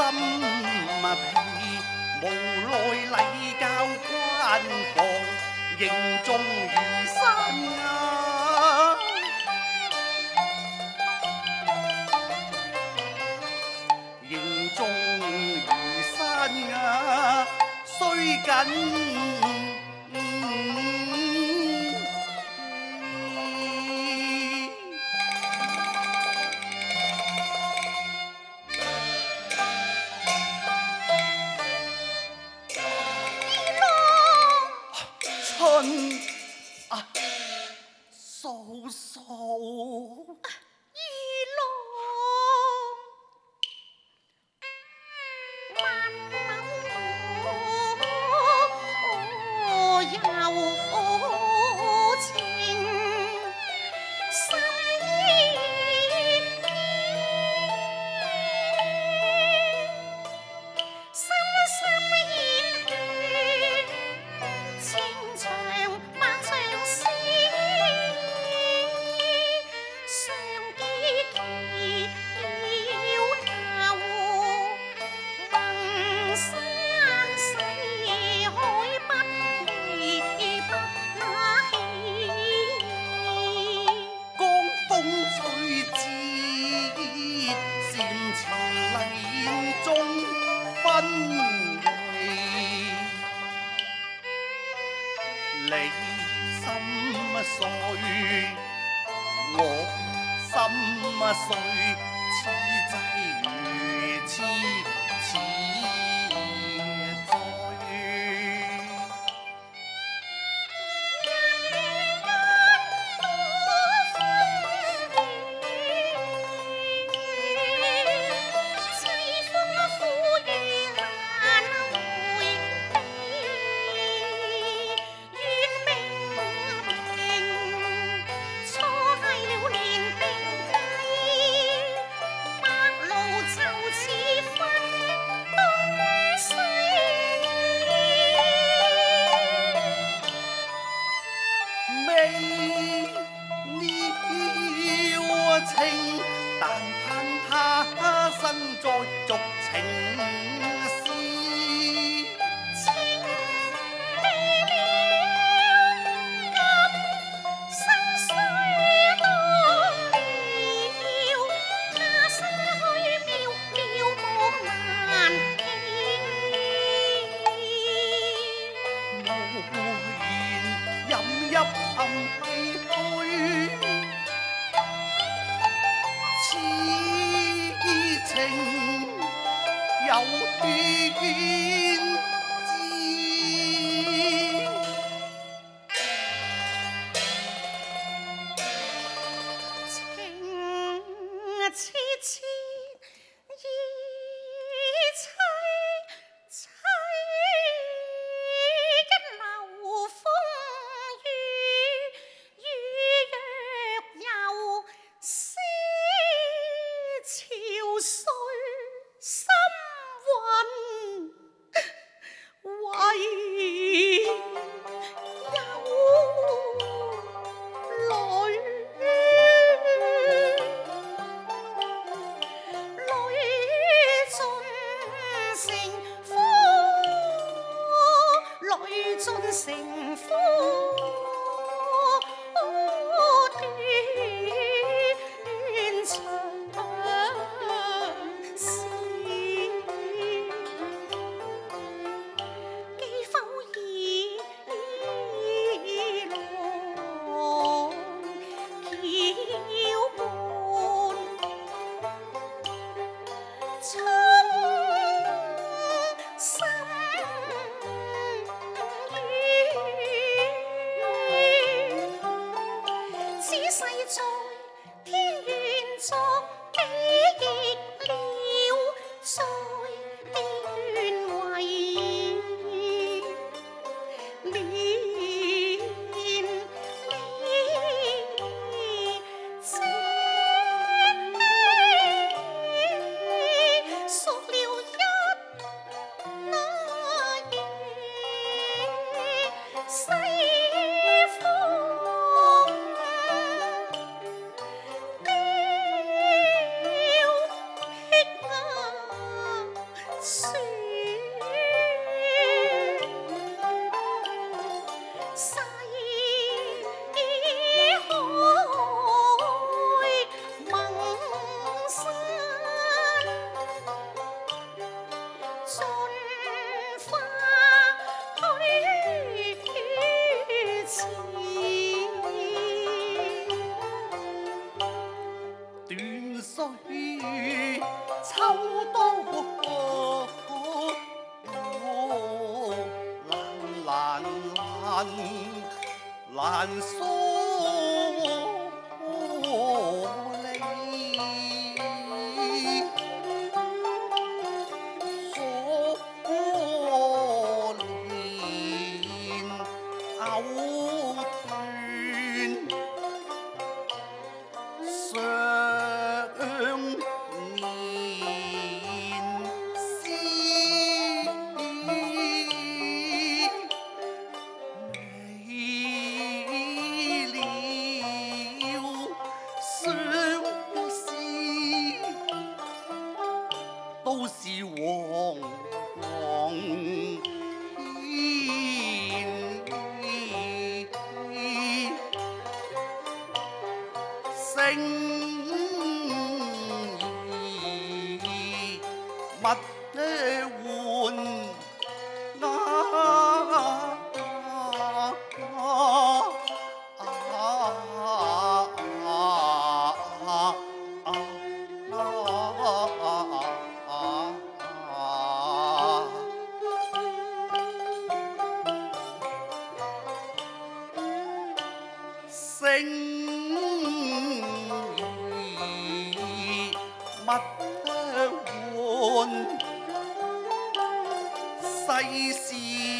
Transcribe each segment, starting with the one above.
心平，无奈礼教关房，营中如山啊，形中如山啊，虽紧。folly Say 星，勿得换世事。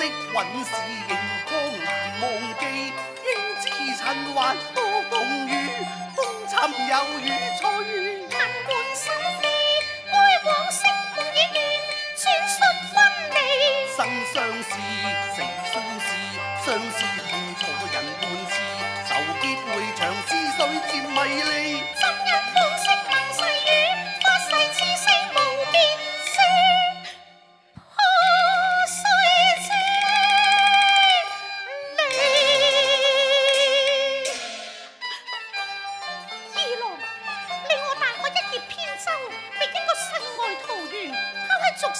惜往事，凝光难忘记。应知尘寰多风雨，风侵有雨吹。恨半心非，哀往昔梦已灭，转瞬分离。生相思，成相思，相思。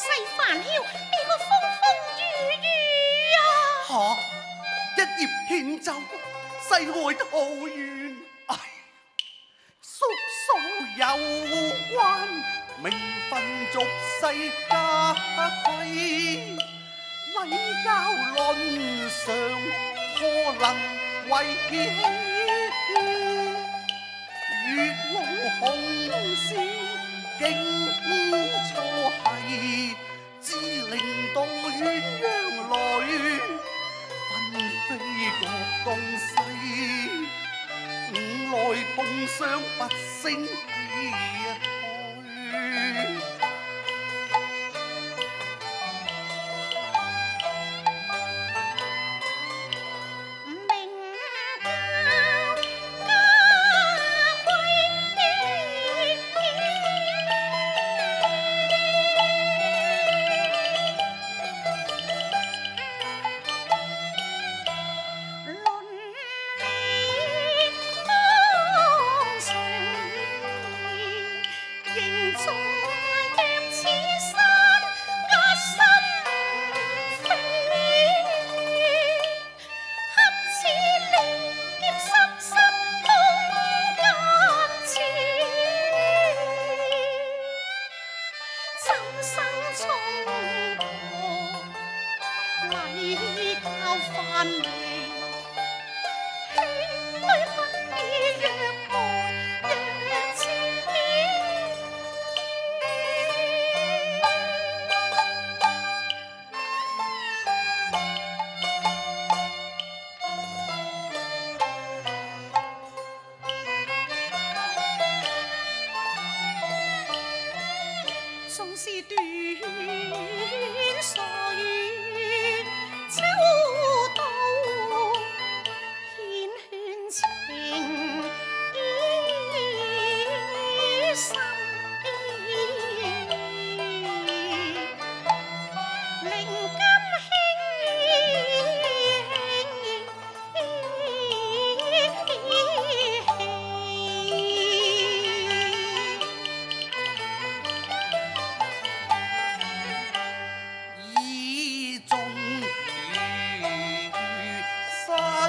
世繁嚣，你个风风雨雨啊！哈！一叶扁舟，世外桃源。唉，叔叔有关，名分俗世家，礼教论常，可能为？月露红丝，惊错。只令到鸳鸯侣，分飞各东西。五内痛伤不胜悲。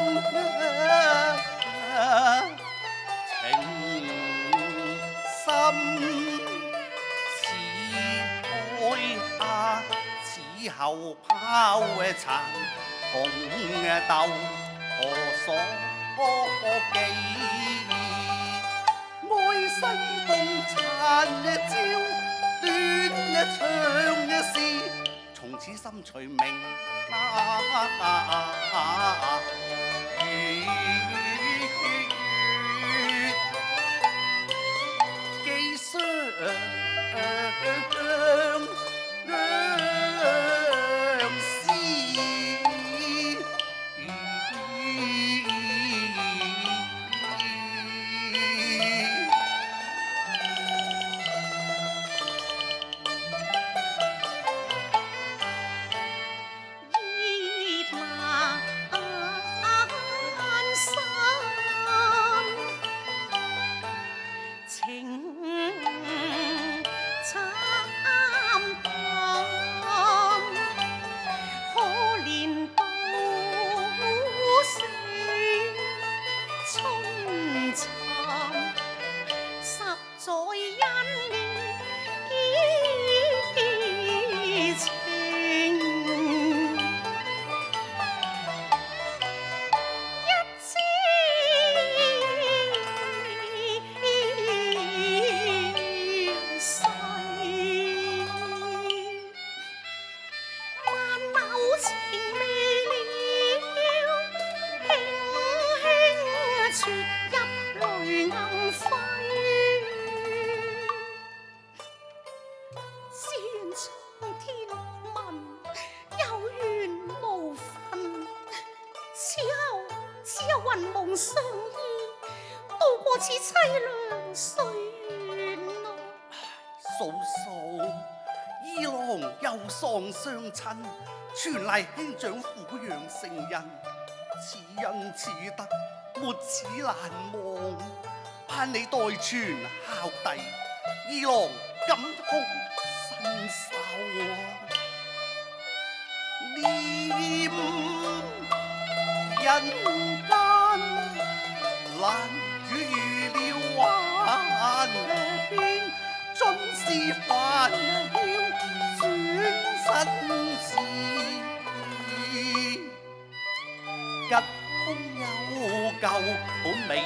情深似海，此后抛残红豆，何所寄？爱西红残，一朝断肠事。从此心随明月，寄相。一泪暗飞，天苍天问，有缘无份，此后只有云梦相依，度过此凄凉岁月。嫂嫂，二郎又丧相亲，全赖兄长抚养成人，此恩此德。没齿难忘，盼你代传孝弟。二郎锦胸身手，念人间难预料，还边尽是烦嚣转身时。nhau cầu hôm nay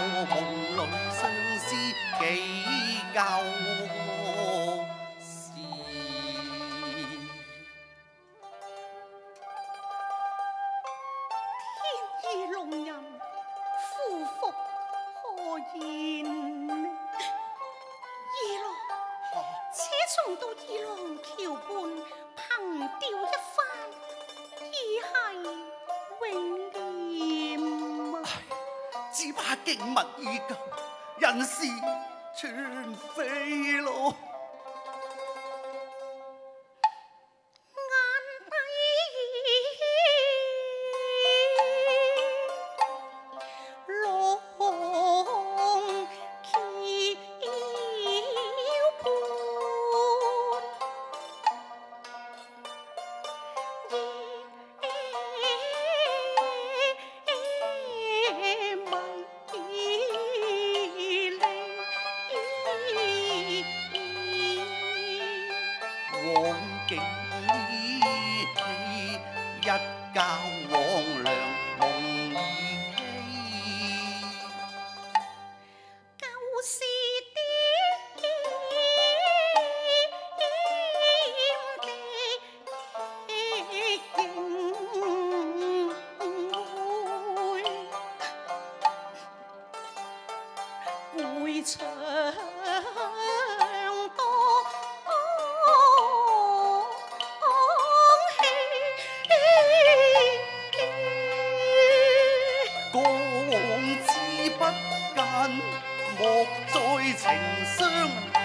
梦里相思几旧。已尽，人事全非咯。莫再情伤。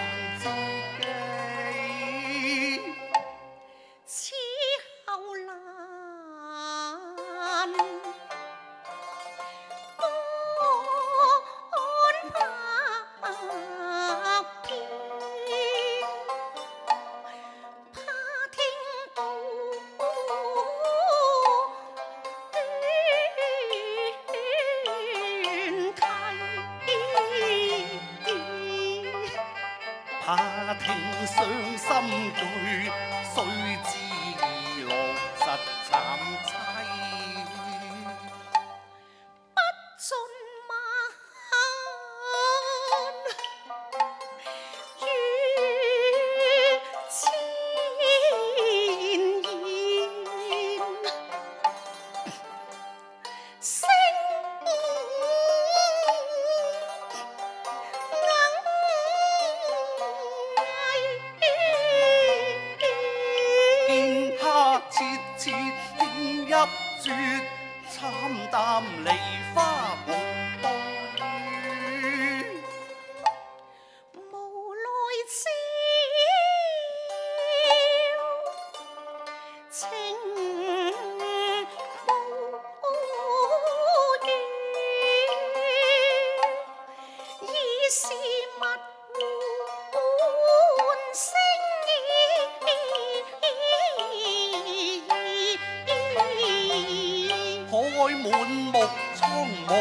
海满目苍茫，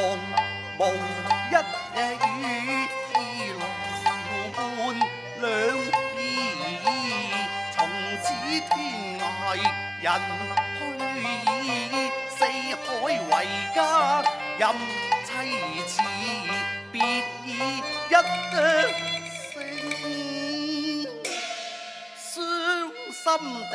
无一夜雨来两依依。从此天涯人去矣，四海为家任妻子，别意一声相心地。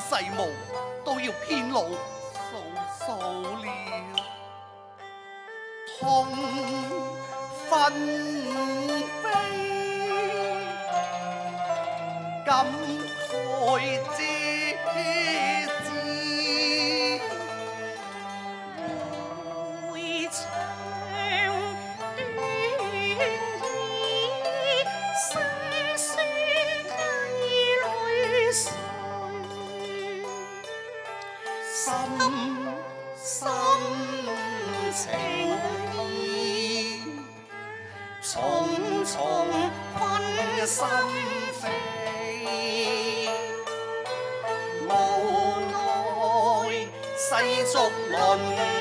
世务都要偏路，诉诉了，痛分飞，感慨之？心扉，无奈世俗论。